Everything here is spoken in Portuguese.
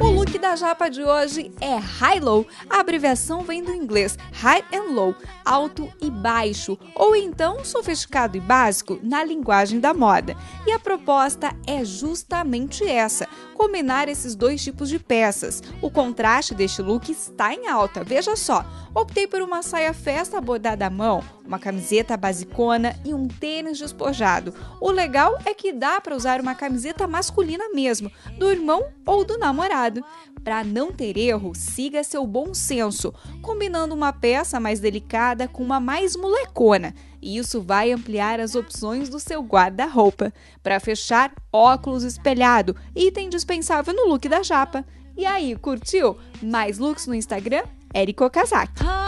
O look da japa de hoje é high-low. A abreviação vem do inglês high and low, alto e baixo, ou então sofisticado e básico na linguagem da moda. E a proposta é justamente essa: combinar esses dois tipos de peças. O contraste deste look está em alta. Veja só, optei por uma saia festa bordada à mão, uma camiseta basicona e um tênis despojado. O legal é que dá para usar uma camiseta masculina mesmo, do irmão ou do namorado. Para não ter erro, siga seu bom senso, combinando uma peça mais delicada com uma mais molecona. E isso vai ampliar as opções do seu guarda-roupa. Para fechar, óculos espelhado, item dispensável no look da japa. E aí, curtiu? Mais looks no Instagram? Érico Kazak. Oh,